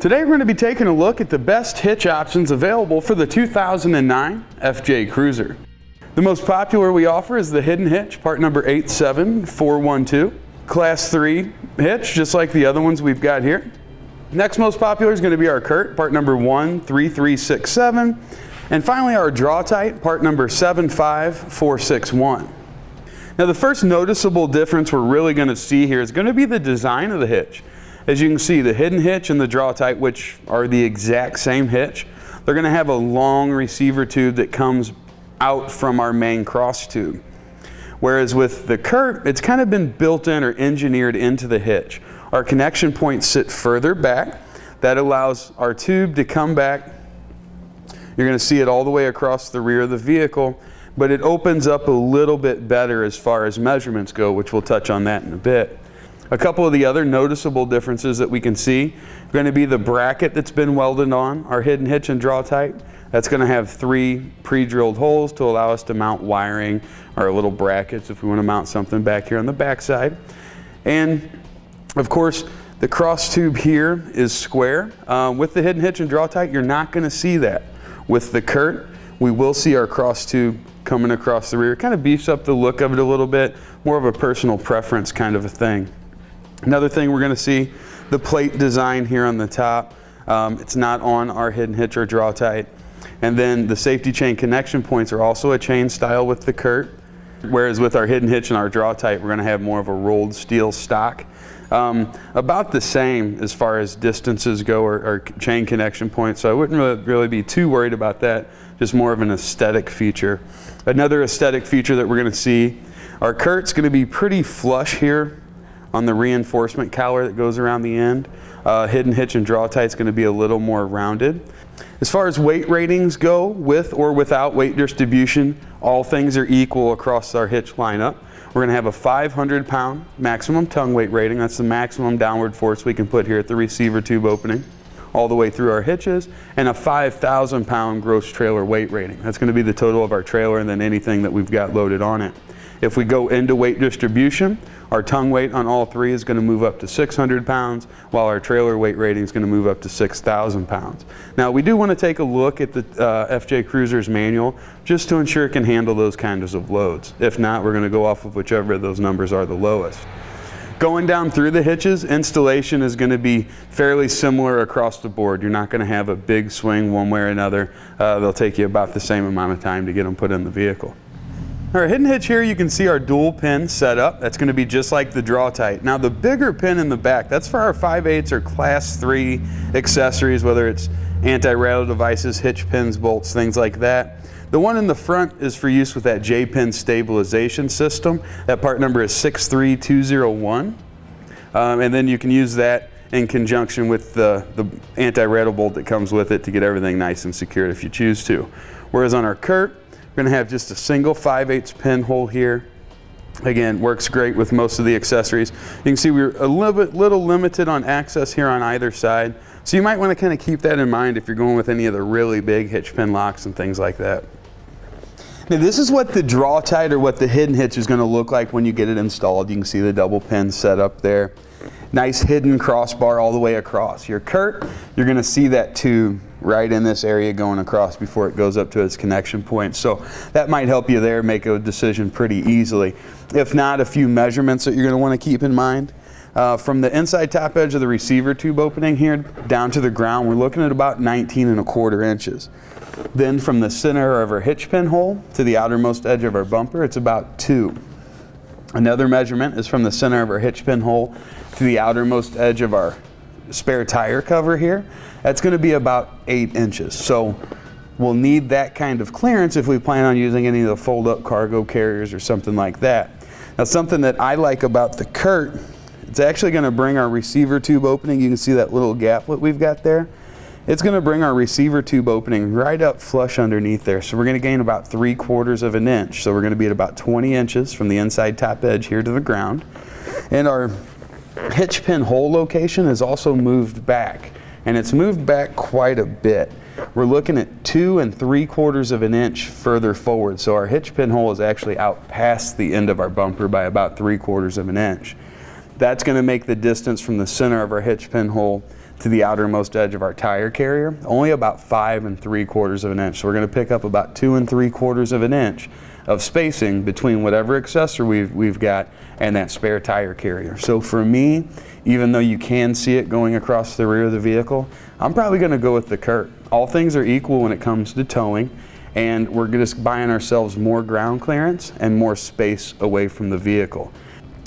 Today we're going to be taking a look at the best hitch options available for the 2009 FJ Cruiser. The most popular we offer is the hidden hitch, part number 87412. Class 3 hitch, just like the other ones we've got here. Next most popular is going to be our Curt, part number 13367. And finally our Draw-Tite, part number 75461. Now the first noticeable difference we're really going to see here is going to be the design of the hitch. As you can see, the hidden hitch and the Draw-Tite, which are the exact same hitch, they're going to have a long receiver tube that comes out from our main cross tube. Whereas with the Curt, it's kind of been built in or engineered into the hitch. Our connection points sit further back. That allows our tube to come back. You're going to see it all the way across the rear of the vehicle, but it opens up a little bit better as far as measurements go, which we'll touch on that in a bit. A couple of the other noticeable differences that we can see are going to be the bracket that's been welded on our hidden hitch and Draw-Tite. That's going to have three pre-drilled holes to allow us to mount wiring or little brackets if we want to mount something back here on the back side. And of course, the cross tube here is square. Um, with the hidden hitch and Draw-Tite, you're not going to see that. With the Curt, we will see our cross tube coming across the rear. Kind of beefs up the look of it a little bit, more of a personal preference kind of a thing. Another thing we're going to see, the plate design here on the top. Um, it's not on our hidden hitch or Draw-Tite. And then the safety chain connection points are also a chain style with the Curt. Whereas with our hidden hitch and our Draw-Tite, we're going to have more of a rolled steel stock. Um, about the same as far as distances go or, or, chain connection points. So I wouldn't really, really be too worried about that. Just more of an aesthetic feature. Another aesthetic feature that we're going to see, our Curt's going to be pretty flush here on the reinforcement collar that goes around the end. Uh, hidden hitch and Draw-Tite is going to be a little more rounded. As far as weight ratings go, with or without weight distribution, all things are equal across our hitch lineup. We're going to have a 500 pound maximum tongue weight rating. That's the maximum downward force we can put here at the receiver tube opening all the way through our hitches and a 5,000 pound gross trailer weight rating. That's going to be the total of our trailer and then anything that we've got loaded on it. If we go into weight distribution, our tongue weight on all three is going to move up to 600 pounds, while our trailer weight rating is going to move up to 6,000 pounds. Now, we do want to take a look at the uh, FJ Cruiser's manual just to ensure it can handle those kinds of loads. If not, we're going to go off of whichever of those numbers are the lowest. Going down through the hitches, installation is going to be fairly similar across the board. You're not going to have a big swing one way or another. Uh, they'll take you about the same amount of time to get them put in the vehicle. Our hidden hitch here, you can see our dual pin setup. That's going to be just like the Draw-Tite. Now the bigger pin in the back, that's for our 5 8 or class 3 accessories, whether it's anti-rattle devices, hitch pins, bolts, things like that. The one in the front is for use with that J-pin stabilization system. That part number is 63201. Um, and then you can use that in conjunction with the, the anti-rattle bolt that comes with it to get everything nice and secured if you choose to. Whereas on our Curt, we're going to have just a single 5 8 pin hole here. Again, works great with most of the accessories. You can see we're a little bit little limited on access here on either side. So you might want to kind of keep that in mind if you're going with any of the really big hitch pin locks and things like that. Now this is what the Draw-Tite or what the hidden hitch is going to look like when you get it installed. You can see the double pin set up there. Nice hidden crossbar all the way across. Your Curt, you're going to see that tube right in this area going across before it goes up to its connection point. So that might help you there make a decision pretty easily. If not, a few measurements that you're going to want to keep in mind. Uh, from the inside top edge of the receiver tube opening here down to the ground, we're looking at about 19 and a quarter inches. Then from the center of our hitch pin hole to the outermost edge of our bumper, it's about two. Another measurement is from the center of our hitch pin hole to the outermost edge of our spare tire cover here, that's going to be about eight inches. So we'll need that kind of clearance if we plan on using any of the fold-up cargo carriers or something like that. Now something that I like about the Curt, it's actually going to bring our receiver tube opening, you can see that little gap that we've got there. It's going to bring our receiver tube opening right up flush underneath there. So we're going to gain about three quarters of an inch. So we're going to be at about 20 inches from the inside top edge here to the ground. And our hitch pin hole location is also moved back and it's moved back quite a bit. We're looking at two and three quarters of an inch further forward. So our hitch pin hole is actually out past the end of our bumper by about three quarters of an inch. That's going to make the distance from the center of our hitch pin hole to the outermost edge of our tire carrier, only about five and three quarters of an inch. So we're going to pick up about two and three quarters of an inch of spacing between whatever accessory we've, we've got and that spare tire carrier. So for me, even though you can see it going across the rear of the vehicle, I'm probably going to go with the Curt. All things are equal when it comes to towing and we're just buying ourselves more ground clearance and more space away from the vehicle.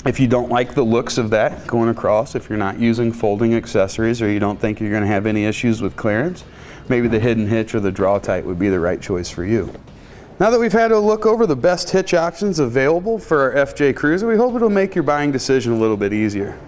If you don't like the looks of that going across, if you're not using folding accessories or you don't think you're going to have any issues with clearance, maybe the hidden hitch or the Draw-Tite would be the right choice for you. Now that we've had a look over the best hitch options available for our FJ Cruiser, we hope it'll make your buying decision a little bit easier.